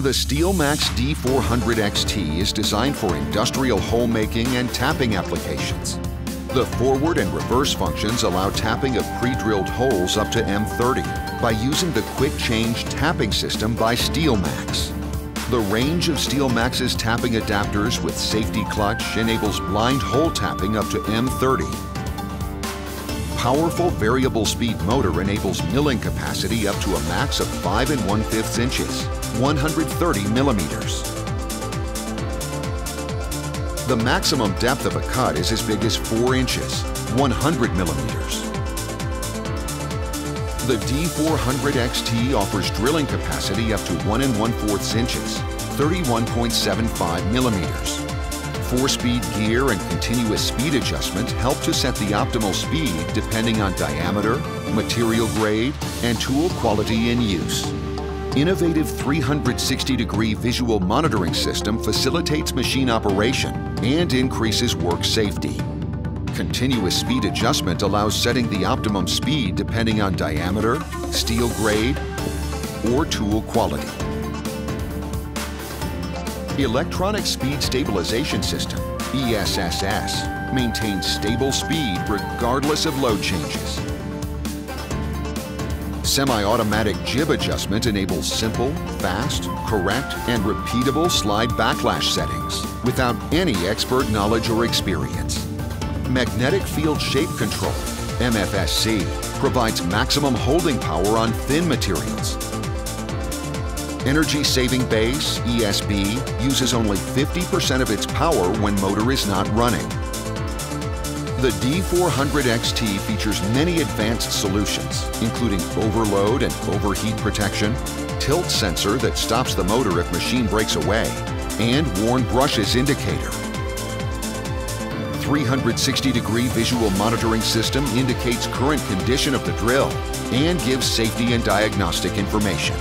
The SteelMax D400 XT is designed for industrial hole making and tapping applications. The forward and reverse functions allow tapping of pre-drilled holes up to M30 by using the quick change tapping system by SteelMax. The range of SteelMax's tapping adapters with safety clutch enables blind hole tapping up to M30. Powerful variable speed motor enables milling capacity up to a max of 5 and 1 5 inches, 130 millimeters. The maximum depth of a cut is as big as 4 inches, 100 millimeters. The D400 XT offers drilling capacity up to 1 and 1 4 inches, 31.75 millimeters. Four-speed gear and continuous speed adjustment help to set the optimal speed depending on diameter, material grade, and tool quality in use. Innovative 360-degree visual monitoring system facilitates machine operation and increases work safety. Continuous speed adjustment allows setting the optimum speed depending on diameter, steel grade, or tool quality. Electronic Speed Stabilization System, ESSS, maintains stable speed regardless of load changes. Semi-automatic gib adjustment enables simple, fast, correct, and repeatable slide backlash settings without any expert knowledge or experience. Magnetic Field Shape Control, MFSC, provides maximum holding power on thin materials. Energy Saving Base, ESB, uses only 50% of its power when motor is not running. The D400 XT features many advanced solutions, including overload and overheat protection, tilt sensor that stops the motor if machine breaks away, and worn brushes indicator. 360-degree visual monitoring system indicates current condition of the drill and gives safety and diagnostic information.